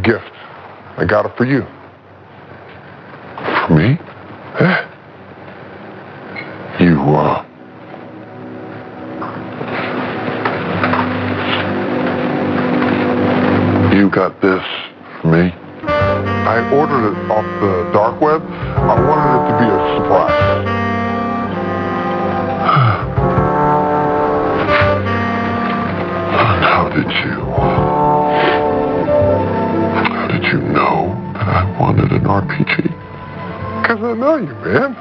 gift. I got it for you. For me? Yeah. You, uh... You got this for me? I ordered it off the dark web. I wanted it to be a surprise. an RPG. Because I know you, man.